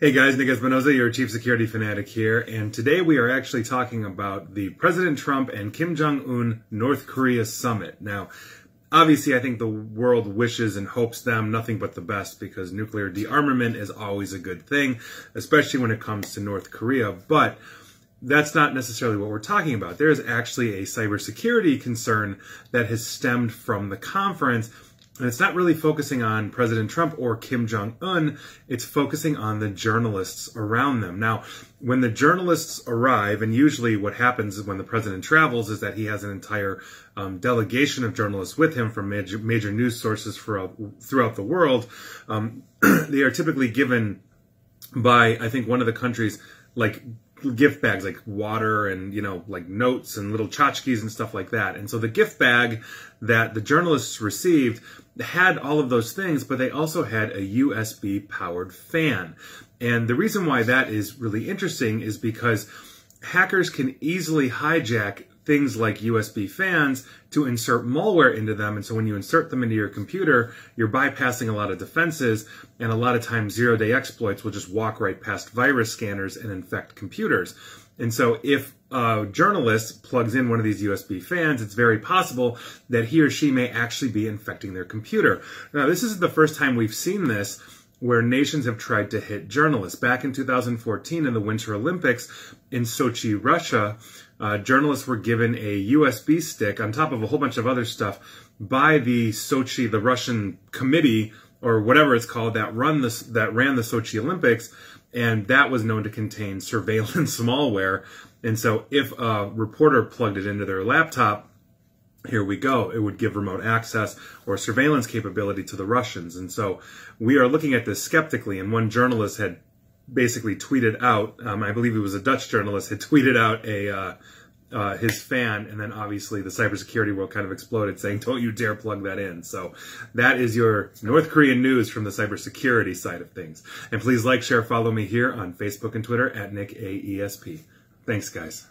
Hey guys, Nick Espinosa, your chief security fanatic here, and today we are actually talking about the President Trump and Kim Jong-un North Korea summit. Now, obviously I think the world wishes and hopes them nothing but the best because nuclear de-armament is always a good thing, especially when it comes to North Korea, but that's not necessarily what we're talking about. There is actually a cybersecurity concern that has stemmed from the conference and it's not really focusing on President Trump or Kim Jong un, it's focusing on the journalists around them. Now, when the journalists arrive, and usually what happens when the president travels is that he has an entire um, delegation of journalists with him from major, major news sources throughout, throughout the world, um, they are typically given by, I think, one of the countries like gift bags like water and you know like notes and little tchotchkes and stuff like that. And so the gift bag that the journalists received had all of those things but they also had a usb powered fan. And the reason why that is really interesting is because hackers can easily hijack things like USB fans to insert malware into them. And so when you insert them into your computer, you're bypassing a lot of defenses. And a lot of times zero day exploits will just walk right past virus scanners and infect computers. And so if a journalist plugs in one of these USB fans, it's very possible that he or she may actually be infecting their computer. Now, this isn't the first time we've seen this where nations have tried to hit journalists. Back in 2014 in the Winter Olympics in Sochi, Russia, uh, journalists were given a USB stick on top of a whole bunch of other stuff by the Sochi, the Russian committee or whatever it's called that run this that ran the Sochi Olympics, and that was known to contain surveillance malware. And so, if a reporter plugged it into their laptop, here we go. It would give remote access or surveillance capability to the Russians. And so we are looking at this skeptically. And one journalist had basically tweeted out, um, I believe it was a Dutch journalist, had tweeted out a uh, uh, his fan, and then obviously the cybersecurity world kind of exploded, saying, "Don't you dare plug that in." So that is your North Korean news from the cybersecurity side of things. And please like, share, follow me here on Facebook and Twitter at Nick AESP. Thanks, guys.